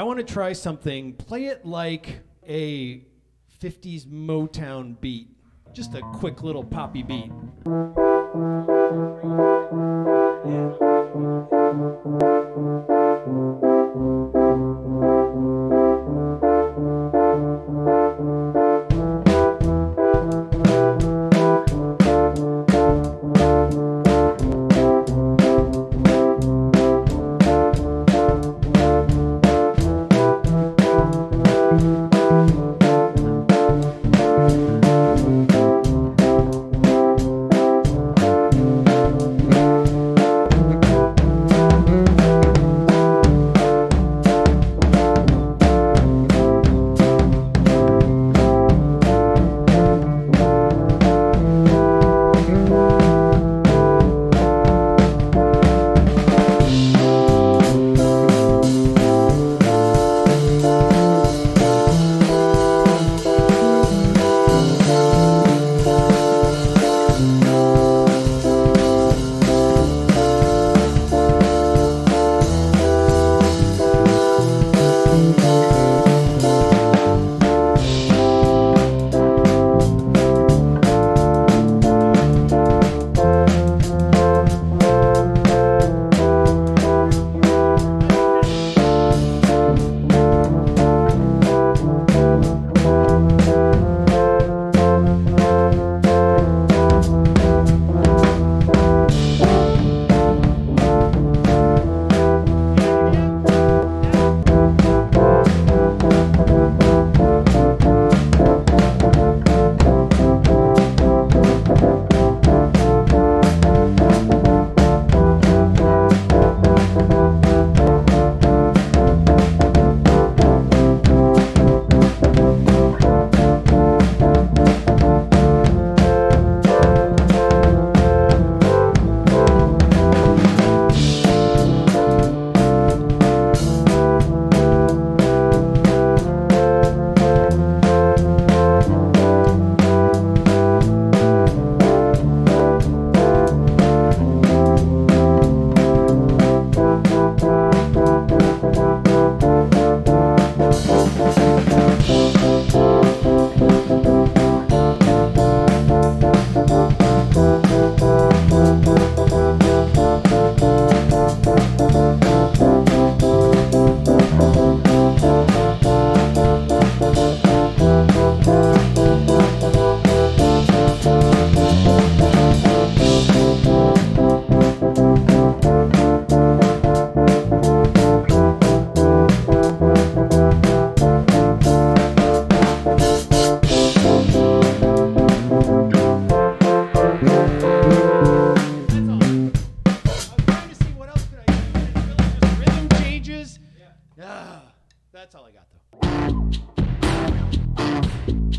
I want to try something. Play it like a 50s Motown beat. Just a quick little poppy beat. Música That's all I got, though.